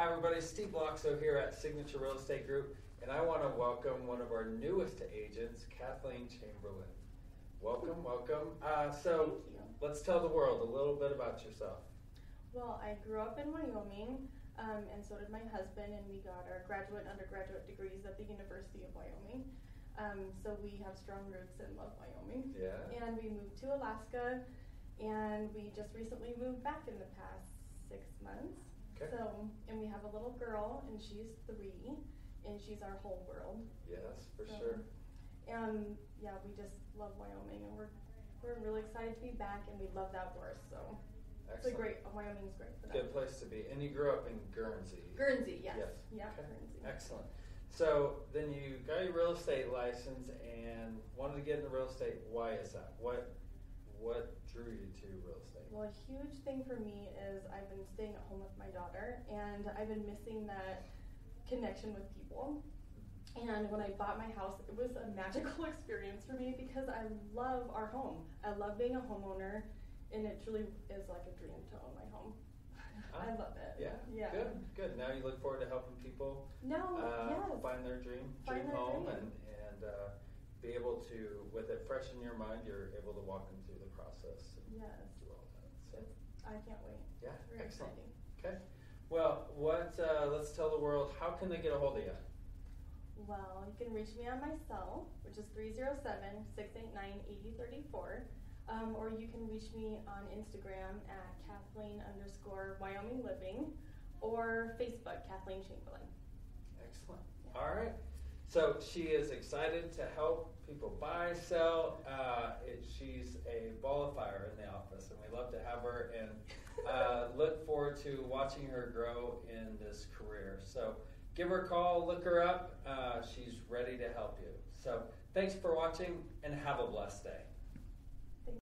Hi, everybody. Steve Laakso here at Signature Real Estate Group, and I want to welcome one of our newest agents, Kathleen Chamberlain. Welcome, welcome. Uh, so, let's tell the world a little bit about yourself. Well, I grew up in Wyoming, um, and so did my husband, and we got our graduate and undergraduate degrees at the University of Wyoming. Um, so we have strong roots and love Wyoming. Yeah. And we moved to Alaska, and we just recently moved back in the past six months. Okay. So, and we have a little girl, and she's three, and she's our whole world. Yes, for So, sure. And yeah, we just love Wyoming, and we're we're really excited to be back, and we love that horse. So it's a great. Wyoming's great for that. Good place to be. And you grew up in Guernsey. Guernsey, yes. Yeah, Okay. Guernsey. Excellent. So then you got your real estate license and wanted to get into real estate. Why is that? What what drew you to real estate? Well, a huge thing for me is I've been staying at home with my daughter, and I've been missing that connection with people. And when I bought my house, it was a magical experience for me because I love our home. I love being a homeowner, and it truly is like a dream to own my home. I love it. Yeah. Yeah. Good. Good. Now you look forward to helping people No, uh, yes. find their dream dream home dream. and and uh, be able to with it fresh in your mind, you're able to walk them through the process. Yes. Do all that. So. I can't wait. Yeah, Very excellent. exciting. Okay. Well, what? Uh, let's tell the world. How can they get a hold of you? Well, you can reach me on my cell, which is 307 689 8034. Um, or you can reach me on Instagram at Kathleen underscore Wyoming Living or Facebook, Kathleen Chamberlain. Excellent. Yeah. All right. So she is excited to help people buy, sell. Uh, it, she's a ball of fire in the office, and we love to have her and uh, look forward to watching her grow in this career. So give her a call, look her up. Uh, she's ready to help you. So thanks for watching, and have a blessed day.